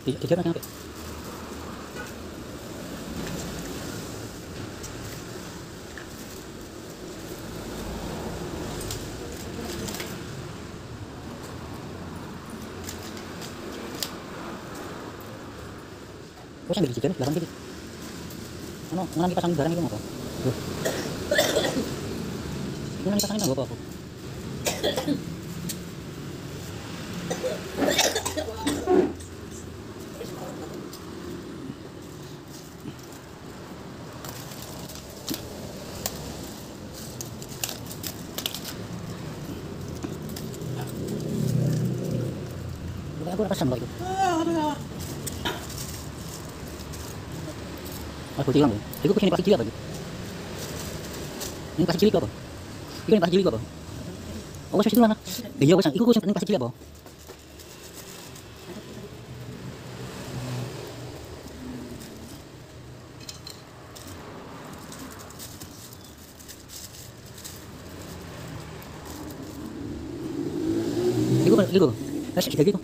Sachi. Dikir. Dikir na sampai. Kok sambil dikir belakang gitu. Ano, nang pasang barang itu apa? Duh. Itu nang pasangin apa aku? 돌아가서 안 먹어. 아, 그거 이거 이거 그냥 빠지 길이야. 이거 빠지 길이 거봐. 이거 빠지 길이 거봐. 어거 셔시 들어나. 이거 거 이거 거 빠지 길이야 봐. 이거 이거 다시 기다리고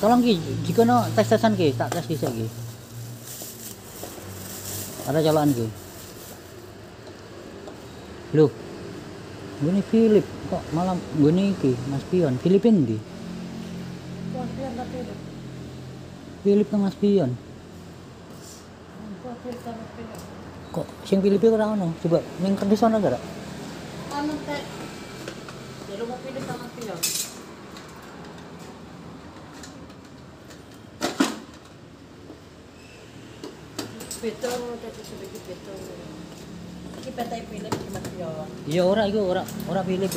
Tolong Ki, jika no tes-tesan Ki, tak tes dhisik Ki. Ada calokan Ki. Loh. Ini Philip kok malam ini iki Mas Pion. Filipin di. Kuatir na pilo. Philip nang Mas Pion. Kok sing Filipin ora ono? Coba ning di sana gara. Anong te? Dilo mo pilo ka ng pilo. Pitong, tati sa bigi Iki pete pilih gimana yo. Iya ora iku ora ora pilih,